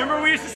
Remember we used to